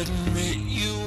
admit you